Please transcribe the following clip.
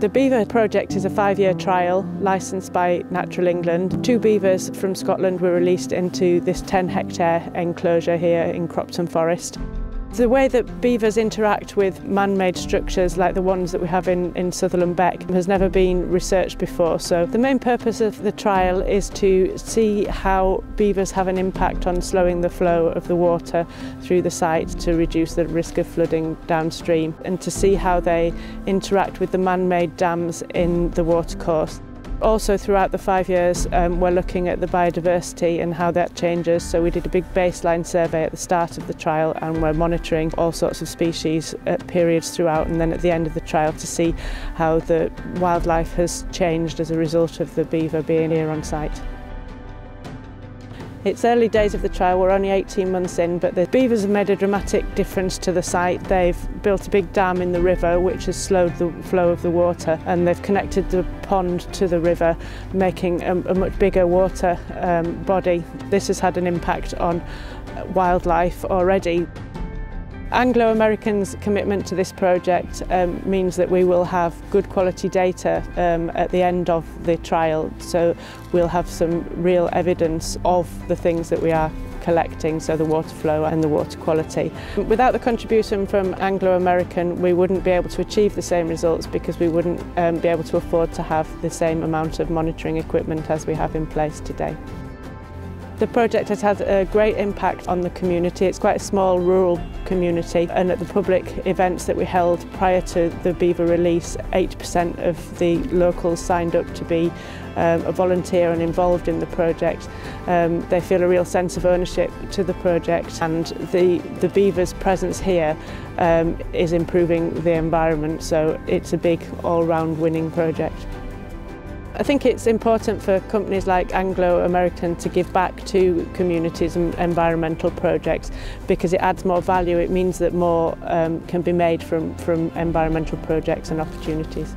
The Beaver project is a five-year trial licensed by Natural England. Two beavers from Scotland were released into this 10-hectare enclosure here in Cropton Forest. The way that beavers interact with man-made structures like the ones that we have in, in Sutherland Beck has never been researched before. So the main purpose of the trial is to see how beavers have an impact on slowing the flow of the water through the site to reduce the risk of flooding downstream and to see how they interact with the man-made dams in the watercourse. Also throughout the five years um, we're looking at the biodiversity and how that changes so we did a big baseline survey at the start of the trial and we're monitoring all sorts of species at uh, periods throughout and then at the end of the trial to see how the wildlife has changed as a result of the beaver being here on site. It's early days of the trial, we're only 18 months in, but the beavers have made a dramatic difference to the site. They've built a big dam in the river which has slowed the flow of the water and they've connected the pond to the river, making a, a much bigger water um, body. This has had an impact on wildlife already. Anglo-American's commitment to this project um, means that we will have good quality data um, at the end of the trial so we'll have some real evidence of the things that we are collecting, so the water flow and the water quality. Without the contribution from Anglo-American, we wouldn't be able to achieve the same results because we wouldn't um, be able to afford to have the same amount of monitoring equipment as we have in place today. The project has had a great impact on the community. It's quite a small rural community and at the public events that we held prior to the beaver release, 8% of the locals signed up to be um, a volunteer and involved in the project. Um, they feel a real sense of ownership to the project and the, the beaver's presence here um, is improving the environment so it's a big all-round winning project. I think it's important for companies like Anglo-American to give back to communities and environmental projects because it adds more value. It means that more um, can be made from, from environmental projects and opportunities.